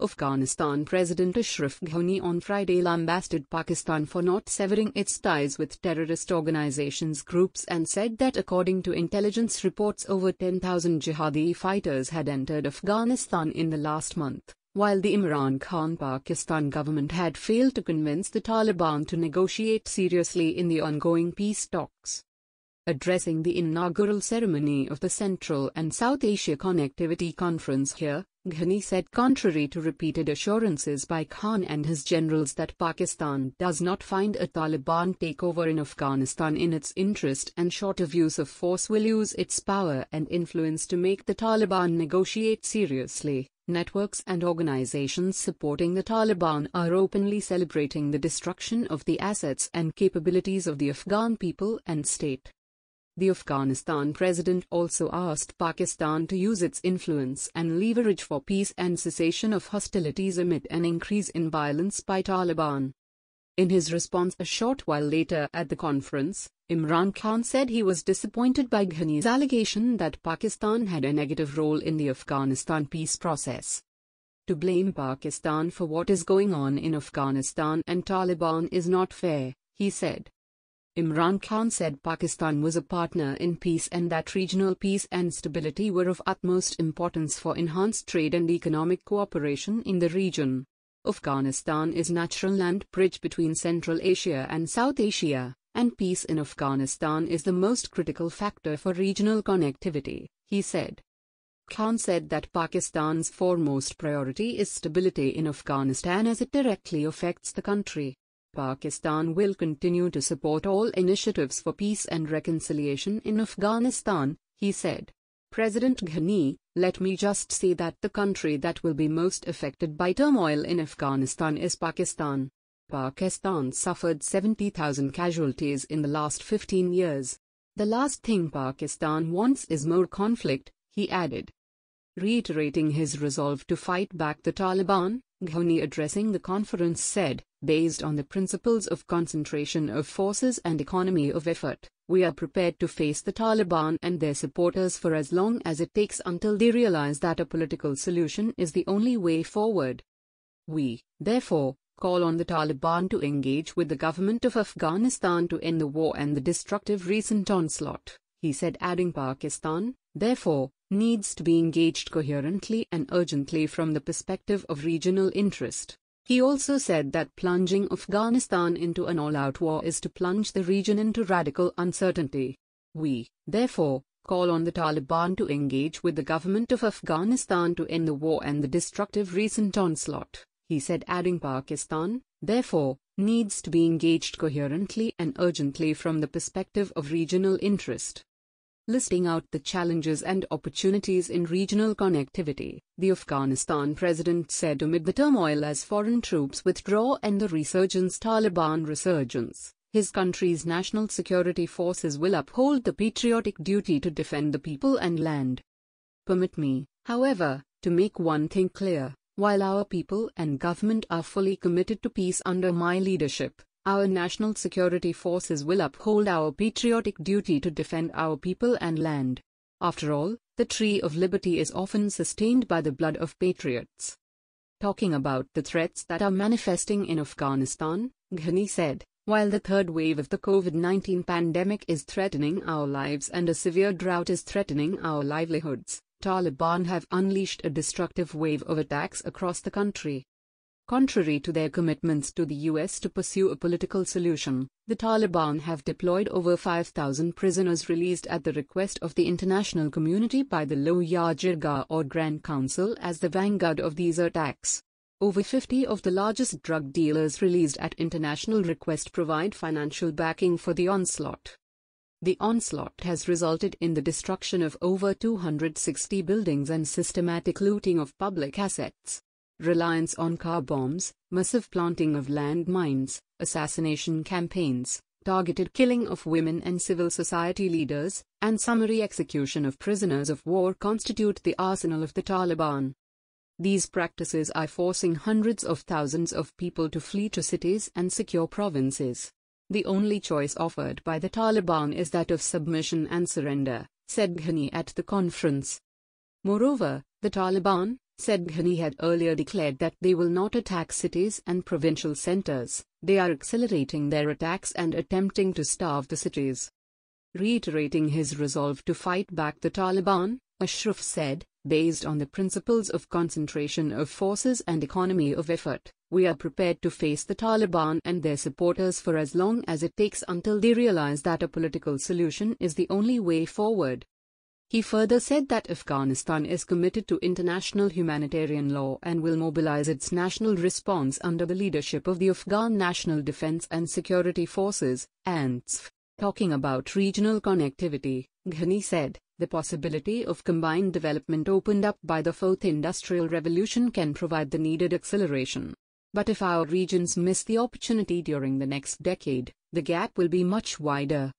Afghanistan President Ashraf Ghani on Friday lambasted Pakistan for not severing its ties with terrorist organizations groups and said that according to intelligence reports over 10,000 jihadi fighters had entered Afghanistan in the last month, while the Imran Khan Pakistan government had failed to convince the Taliban to negotiate seriously in the ongoing peace talks. Addressing the inaugural ceremony of the Central and South Asia Connectivity Conference here, Ghani said contrary to repeated assurances by Khan and his generals that Pakistan does not find a Taliban takeover in Afghanistan in its interest and short of use of force will use its power and influence to make the Taliban negotiate seriously. Networks and organizations supporting the Taliban are openly celebrating the destruction of the assets and capabilities of the Afghan people and state. The Afghanistan president also asked Pakistan to use its influence and leverage for peace and cessation of hostilities amid an increase in violence by Taliban. In his response a short while later at the conference, Imran Khan said he was disappointed by Ghani's allegation that Pakistan had a negative role in the Afghanistan peace process. To blame Pakistan for what is going on in Afghanistan and Taliban is not fair, he said. Imran Khan said Pakistan was a partner in peace and that regional peace and stability were of utmost importance for enhanced trade and economic cooperation in the region. Afghanistan is natural land bridge between Central Asia and South Asia, and peace in Afghanistan is the most critical factor for regional connectivity, he said. Khan said that Pakistan's foremost priority is stability in Afghanistan as it directly affects the country. Pakistan will continue to support all initiatives for peace and reconciliation in Afghanistan, he said. President Ghani, let me just say that the country that will be most affected by turmoil in Afghanistan is Pakistan. Pakistan suffered 70,000 casualties in the last 15 years. The last thing Pakistan wants is more conflict, he added. Reiterating his resolve to fight back the Taliban, Ghani addressing the conference said, based on the principles of concentration of forces and economy of effort, we are prepared to face the Taliban and their supporters for as long as it takes until they realize that a political solution is the only way forward. We, therefore, call on the Taliban to engage with the government of Afghanistan to end the war and the destructive recent onslaught, he said adding Pakistan, therefore, needs to be engaged coherently and urgently from the perspective of regional interest. He also said that plunging Afghanistan into an all-out war is to plunge the region into radical uncertainty. We, therefore, call on the Taliban to engage with the government of Afghanistan to end the war and the destructive recent onslaught, he said adding Pakistan, therefore, needs to be engaged coherently and urgently from the perspective of regional interest listing out the challenges and opportunities in regional connectivity. The Afghanistan president said amid the turmoil as foreign troops withdraw and the resurgence Taliban resurgence, his country's national security forces will uphold the patriotic duty to defend the people and land. Permit me, however, to make one thing clear. While our people and government are fully committed to peace under my leadership, our national security forces will uphold our patriotic duty to defend our people and land. After all, the tree of liberty is often sustained by the blood of patriots. Talking about the threats that are manifesting in Afghanistan, Ghani said, while the third wave of the COVID 19 pandemic is threatening our lives and a severe drought is threatening our livelihoods, Taliban have unleashed a destructive wave of attacks across the country. Contrary to their commitments to the US to pursue a political solution, the Taliban have deployed over 5,000 prisoners released at the request of the international community by the Loya Jirga or Grand Council as the vanguard of these attacks. Over 50 of the largest drug dealers released at international request provide financial backing for the onslaught. The onslaught has resulted in the destruction of over 260 buildings and systematic looting of public assets reliance on car bombs, massive planting of land mines, assassination campaigns, targeted killing of women and civil society leaders, and summary execution of prisoners of war constitute the arsenal of the Taliban. These practices are forcing hundreds of thousands of people to flee to cities and secure provinces. The only choice offered by the Taliban is that of submission and surrender, said Ghani at the conference. Moreover, the Taliban, said Ghani had earlier declared that they will not attack cities and provincial centers, they are accelerating their attacks and attempting to starve the cities. Reiterating his resolve to fight back the Taliban, Ashraf said, based on the principles of concentration of forces and economy of effort, we are prepared to face the Taliban and their supporters for as long as it takes until they realize that a political solution is the only way forward. He further said that Afghanistan is committed to international humanitarian law and will mobilize its national response under the leadership of the Afghan National Defense and Security Forces, ANSF. Talking about regional connectivity, Ghani said, the possibility of combined development opened up by the fourth industrial revolution can provide the needed acceleration. But if our regions miss the opportunity during the next decade, the gap will be much wider.